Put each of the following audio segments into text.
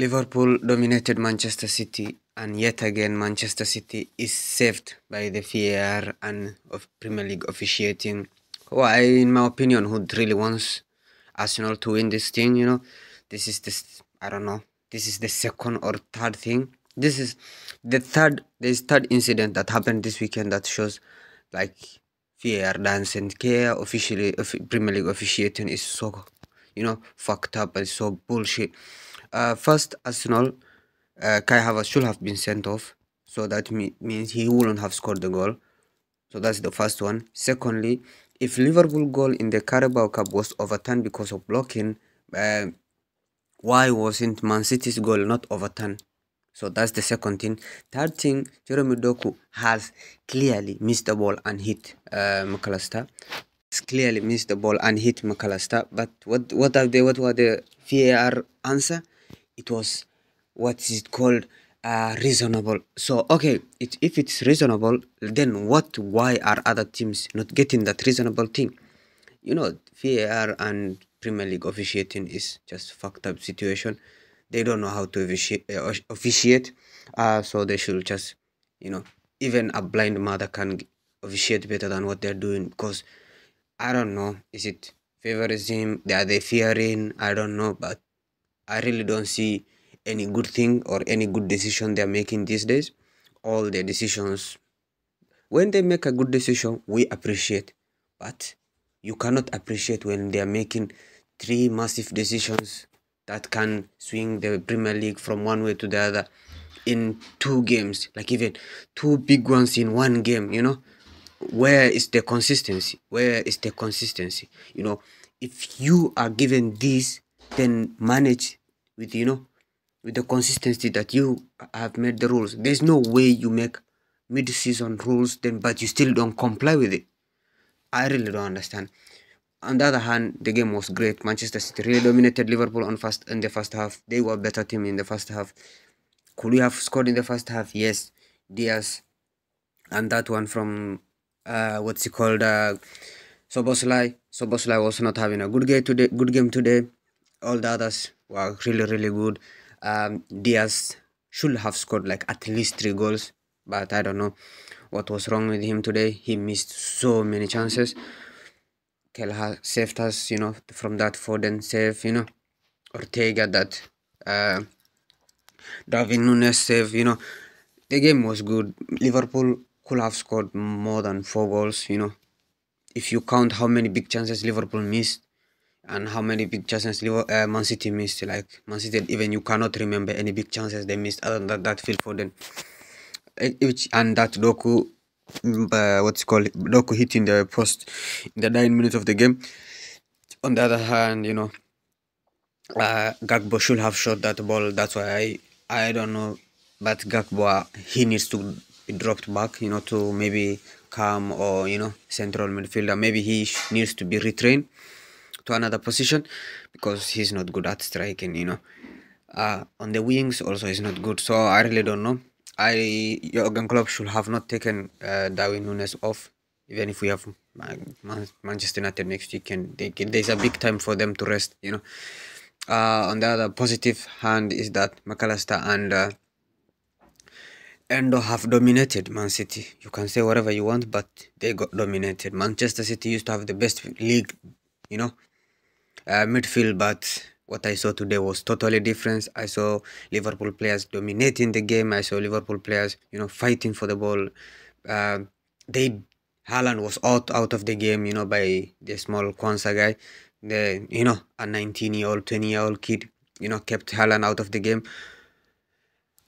Liverpool dominated Manchester City, and yet again, Manchester City is saved by the VAR and of Premier League officiating. Who, I, in my opinion, who really wants Arsenal to win this thing. You know, this is this. I don't know. This is the second or third thing. This is the third. this third incident that happened this weekend that shows, like, VAR doesn't care. Officially, of Premier League officiating is so, you know, fucked up and so bullshit. Uh, first, Arsenal, uh, Kai Havertz should have been sent off. So that me means he wouldn't have scored the goal. So that's the first one. Secondly, if Liverpool goal in the Carabao Cup was overturned because of blocking, uh, why wasn't Man City's goal not overturned? So that's the second thing. Third thing, Jeremy Doku has clearly missed the ball and hit uh, Mac Allister. It's clearly missed the ball and hit Mac Allister. But what what are they? What were the VAR answer? It was what is it called? Uh, reasonable. So okay it, if it's reasonable then what why are other teams not getting that reasonable thing? You know VAR and Premier League officiating is just fucked up situation. They don't know how to officiate, uh, officiate. Uh, so they should just you know even a blind mother can officiate better than what they're doing because I don't know is it favoritism are they fearing? I don't know but I really don't see any good thing or any good decision they're making these days. All their decisions, when they make a good decision, we appreciate. But you cannot appreciate when they're making three massive decisions that can swing the Premier League from one way to the other in two games, like even two big ones in one game, you know. Where is the consistency? Where is the consistency? You know, if you are given this, then manage with you know with the consistency that you have made the rules. There's no way you make mid-season rules then but you still don't comply with it. I really don't understand. On the other hand the game was great. Manchester city really dominated liverpool on first in the first half. They were a better team in the first half. Could we have scored in the first half? Yes. Diaz and that one from uh what's he called uh Szoboszlai. Szoboszlai was not having a good game today good game today all the others were really really good. Um, Diaz should have scored like at least three goals, but I don't know what was wrong with him today. He missed so many chances. Kelleher saved us, you know, from that Foden save, you know, Ortega that uh, Darwin Núñez save, you know. The game was good. Liverpool could have scored more than four goals, you know. If you count how many big chances Liverpool missed, and how many big chances uh, Man City missed. Like Man City, even you cannot remember any big chances they missed other than that, Phil Foden. Which and that Doku, mm, uh, what's called Doku hitting the post in the nine minutes of the game. On the other hand, you know, uh, Gakpo should have shot that ball. That's why I I don't know, but Gakpo uh, he needs to be dropped back, you know, to maybe come or you know central midfielder. Maybe he needs to be retrained to another position because he's not good at striking you know. Uh, on the wings also he's not good. So I really don't know. I Jurgen Klopp should have not taken uh, Darwin Núñez off. Even if we have Manchester United next weekend they, there's a big time for them to rest you know. Uh, on the other positive hand is that Mac Allister and uh, Endo have dominated Man City. You can say whatever you want, but they got dominated. Manchester City used to have the best league, you know, uh, midfield, but what I saw today was totally different. I saw Liverpool players dominating the game. I saw Liverpool players, you know, fighting for the ball. Uh, they Haaland was out out of the game, you know, by the small Quansah guy. The you know a 19 year old, 20 year old kid, you know, kept Haaland out of the game.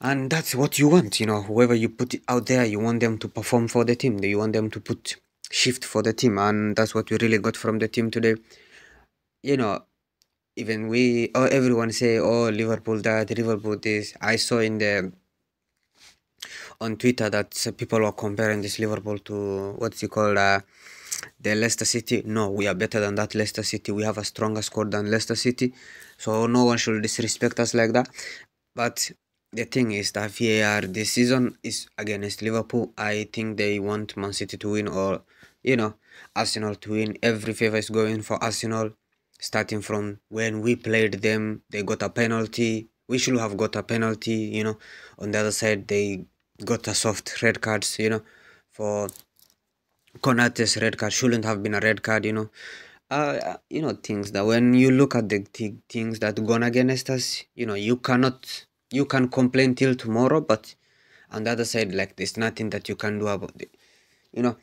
And that's what you want, you know, whoever you put out there, you want them to perform for the team. You want them to put shift for the team, and that's what we really got from the team today you know, even we or everyone say, "Oh, Liverpool that, Liverpool this." I saw in the on Twitter that people were comparing this Liverpool to what's it called, uh, the Leicester City. No, we are better than that Leicester City. We have a stronger squad than Leicester City, so no one should disrespect us like that. But the thing is that VAR this season is against Liverpool. I think they want Man City to win or you know Arsenal to win. Every favor is going for Arsenal starting from when we played them they got a penalty we should have got a penalty. You know, on the other side they got a soft red cards. You know, for Konate's red card shouldn't have been a red card. You know, uh, you know things that when you look at the th things that gone against us, you know, you cannot you can complain till tomorrow, but on the other side, like there's nothing that you can do about it. You know,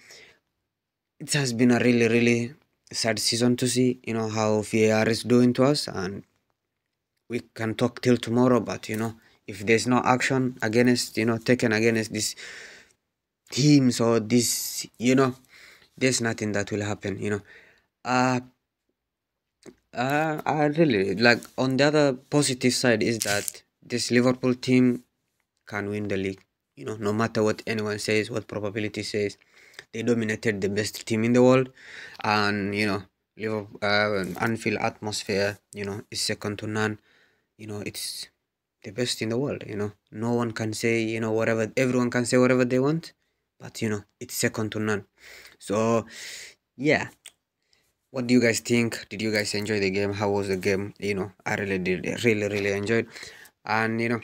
it has been a really really sad season to see. You know how VAR is doing to us, and we can talk till tomorrow, but you know if there's no action against you know taken against these teams or this you know there's nothing that will happen you know uh uh, I really like on the other positive side is that this Liverpool team can win the league. You know, no matter what anyone says, what probability says, they dominated the best team in the world, and you know, Liverpool uh, Anfield atmosphere, you know, is second to none. You know, it's the best in the world. You know, no one can say you know whatever. Everyone can say whatever they want, but you know, it's second to none. So, yeah what do you guys think did you guys enjoy the game how was the game you know i really did really really enjoyed and you know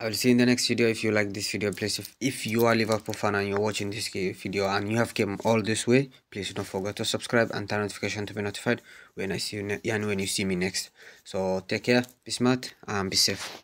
i will see you in the next video. If you like this video please if, if you are liverpool fan and you're watching this video and you have came all this way please don't forget to subscribe and turn on notification to be notified when i see you and when you see me next. So take care be smart and be safe